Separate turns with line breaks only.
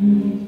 Mm-hmm.